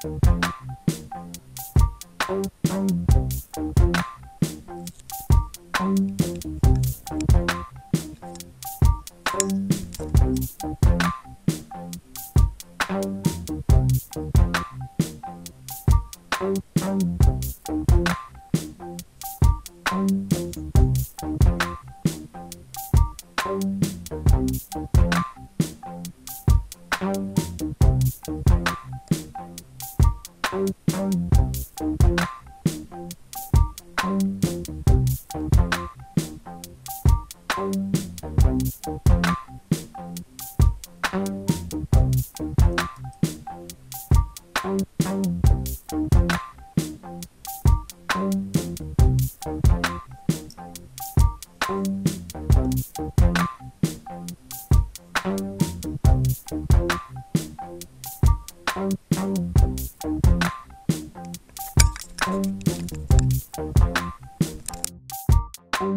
Bye.